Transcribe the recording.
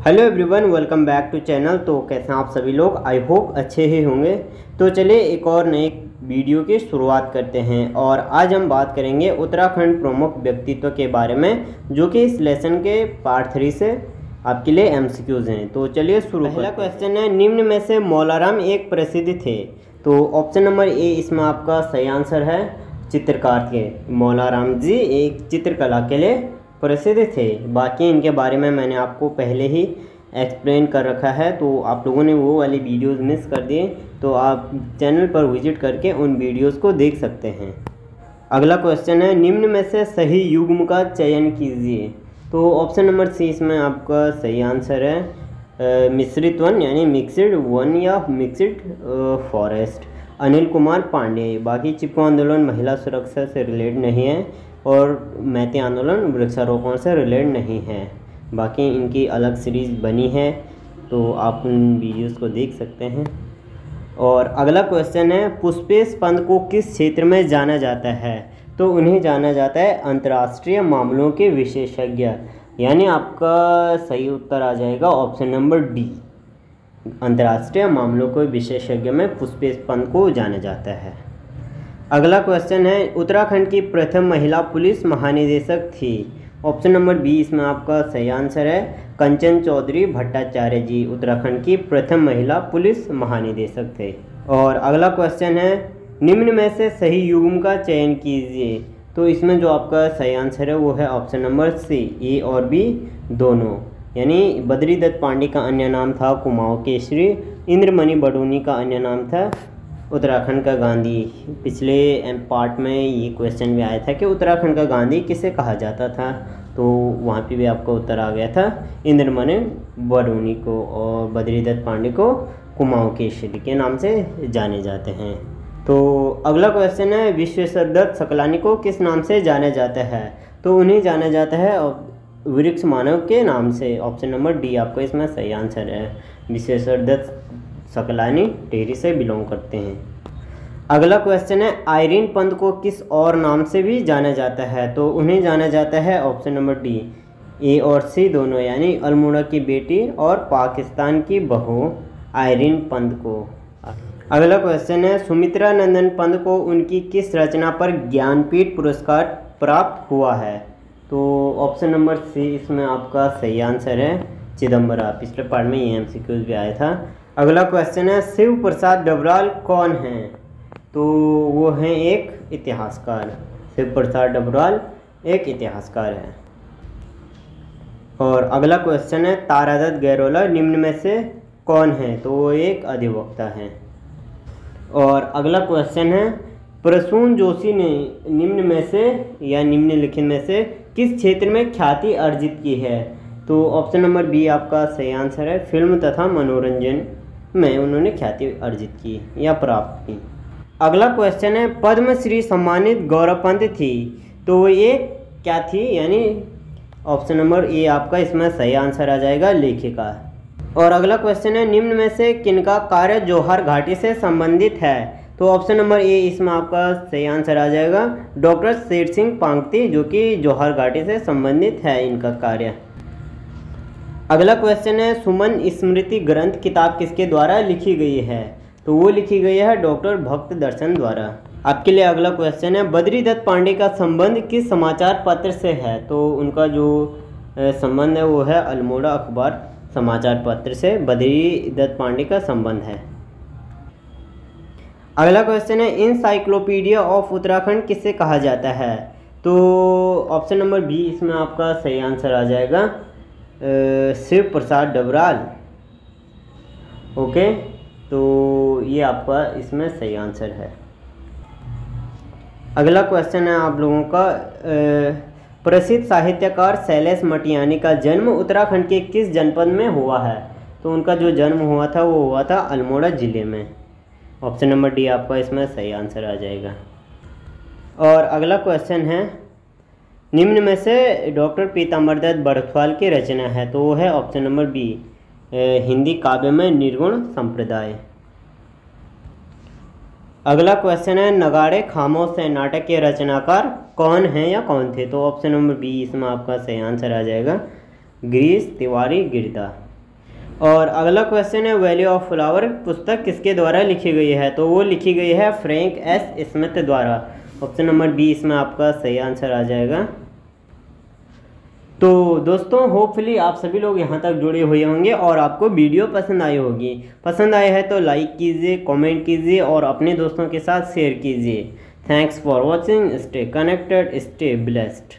Hello everyone welcome back to channel. तो कैसे हैं आप सभी लोग? आई होप अच्छे ही होंगे। तो चलिए एक और नए वीडियो की शुरुआत करते हैं और आज हम बात करेंगे उत्तराखंड प्रमुख व्यक्तित्व के बारे में जो कि इस लेसन के पार्ट थ्री से आपके लिए एम हैं। तो चलिए शुरू पहला क्वेश्चन है। निम्न में से मौलाराम एक प्रसिद्ध थे। तो ऑप्शन नंबर ए इसमें आपका सही आंसर है चित्रकार के। मौलाराम जी एक चित्रकला के लिए प्रसिद्ध थे। बाकी इनके बारे में मैंने आपको पहले ही एक्सप्लेन कर रखा है तो आप लोगों ने वो वाली वीडियोस मिस कर दिए तो आप चैनल पर विज़िट करके उन वीडियोस को देख सकते हैं। अगला क्वेश्चन है, निम्न में से सही युग्म का चयन कीजिए। तो ऑप्शन नंबर सी इसमें आपका सही आंसर है मिश्रित वन, यानी मिक्सड वन या मिक्सड फॉरेस्ट अनिल कुमार पांडे, बाकी चिपको आंदोलन महिला सुरक्षा से रिलेट नहीं है। और मैती आंदोलन वृक्षारोपण से रिलेट नहीं है। बाकी इनकी अलग सीरीज़ बनी है तो आप उन वीडियोस को देख सकते हैं। और अगला क्वेश्चन है, पुष्पेश पंत को किस क्षेत्र में जाना जाता है? तो उन्हें जाना जाता है अंतर्राष्ट्रीय मामलों के विशेषज्ञ। यानी आपका सही उत्तर आ जाएगा ऑप्शन नंबर डी अंतर्राष्ट्रीय मामलों के विशेषज्ञ में पुष्पेश पंत को जाना जाता है। अगला क्वेश्चन है, उत्तराखंड की प्रथम महिला पुलिस महानिदेशक थी। ऑप्शन नंबर बी इसमें आपका सही आंसर है, कंचन चौधरी भट्टाचार्य जी, उत्तराखंड की प्रथम महिला पुलिस महानिदेशक थे। और अगला क्वेश्चन है, निम्न में से सही युग्म का चयन कीजिए। तो इसमें जो आपका सही आंसर है, वो है ऑप्शन नंबर सी ए और बी दोनों। यानी बद्री दत्त पांडे का अन्य नाम था, कुमाऊं केसरी, इंद्रमणि बडोनी का अन्य नाम था उत्तराखंड का गांधी, पिछले पार्ट में ये क्वेश्चन भी आया था कि उत्तराखंड का गांधी किसे कहा जाता था? तो वहाँ पे भी आपका उत्तर आ गया था, इंद्रमणि बरूनी को और बद्रीदत्त पांडे को कुमाऊं केशरी के नाम से जाने जाते हैं। तो अगला क्वेश्चन है विश्वेश्वर दत्त सकलानी को किस नाम से जाना जाता है? तो उन्हें जाना जाता है वृक्ष मानव के नाम से ऑप्शन नंबर डी आपको इसमें सही आंसर है। विश्वेश्वर दत्त सकलानी टेरी से बिलोंग करते हैं। अगला क्वेश्चन है, आयरीन पंत को किस और नाम से भी जाना जाता है? तो उन्हें जाना जाता है ऑप्शन नंबर डी ए और सी दोनों, यानी अल्मोड़ा की बेटी और पाकिस्तान की बहू आयरीन पंत को। अगला क्वेश्चन है, सुमित्रा नंदन पंत को उनकी किस रचना पर ज्ञानपीठ पुरस्कार प्राप्त हुआ है? तो ऑप्शन नंबर सी इसमें आपका सही आंसर है चिदम्बरा पिछले पार्ट में ये एम भी आया था। अगला क्वेश्चन है, शिव प्रसाद डबराल कौन हैं? तो वो हैं एक इतिहासकार शिव प्रसाद डबराल, एक इतिहासकार है। और अगला क्वेश्चन है, तारादत्त गैरोला निम्न में से कौन है? तो वो एक अधिवक्ता हैं। और अगला क्वेश्चन है, प्रसून जोशी ने निम्न में से या निम्नलिखित में से किस क्षेत्र में ख्याति अर्जित की है? तो ऑप्शन नंबर बी आपका सही आंसर है, फ़िल्म तथा मनोरंजन में उन्होंने ख्याति अर्जित की या प्राप्त की। अगला क्वेश्चन है पद्मश्री सम्मानित गौरव पंत थी। तो ये क्या थी? यानी ऑप्शन नंबर ए आपका, इसमें सही आंसर आ जाएगा लेखिका। और अगला क्वेश्चन है, निम्न में से किनका कार्य जौहर घाटी से संबंधित है? तो ऑप्शन नंबर ए इसमें आपका सही आंसर आ जाएगा। डॉक्टर शेर सिंह पांगती, जो कि जौहर घाटी से संबंधित है इनका कार्य। अगला क्वेश्चन है, सुमन स्मृति ग्रंथ किताब किसके द्वारा लिखी गई है? तो वो लिखी गई है डॉक्टर भक्त दर्शन द्वारा। आपके लिए अगला क्वेश्चन है बद्री दत्त पांडे का संबंध किस समाचार पत्र से है? तो उनका जो संबंध है वो है अल्मोड़ा अखबार समाचार पत्र से बद्री दत्त पांडे का संबंध है। अगला क्वेश्चन है इनसाइक्लोपीडिया ऑफ़ उत्तराखंड किससे कहा जाता है? तो ऑप्शन नंबर बी इसमें आपका सही आंसर आ जाएगा शिव प्रसाद डबराल। ओके तो ये आपका इसमें सही आंसर है। अगला क्वेश्चन है आप लोगों का प्रसिद्ध साहित्यकार शैलेश मटियानी का जन्म उत्तराखंड के किस जनपद में हुआ है? तो उनका जो जन्म हुआ था, वो हुआ था अल्मोड़ा ज़िले में। ऑप्शन नंबर डी आपका इसमें सही आंसर आ जाएगा। और अगला क्वेश्चन है, निम्न में से डॉक्टर पीताम्बर दत्त बड़थवाल की रचना है तो वो है ऑप्शन नंबर बी हिंदी काव्य में निर्गुण संप्रदाय। अगला क्वेश्चन है, नगाड़े खामोश से नाटक के रचनाकार कौन है या कौन थे? तो ऑप्शन नंबर बी इसमें आपका सही आंसर आ जाएगा। ग्रीस तिवारी गिरदा। और अगला क्वेश्चन है वैल्यू ऑफ़ फ्लावर पुस्तक किसके द्वारा लिखी गई है? तो वो लिखी गई है फ्रैंक एस स्मिथ द्वारा। ऑप्शन नंबर बी इसमें आपका सही आंसर आ जाएगा। तो दोस्तों होपफुली आप सभी लोग यहाँ तक जुड़े हुए होंगे और आपको वीडियो पसंद आई होगी। पसंद आए है तो लाइक कीजिए कमेंट कीजिए और अपने दोस्तों के साथ शेयर कीजिए। Thanks for watching stay connected stay blessed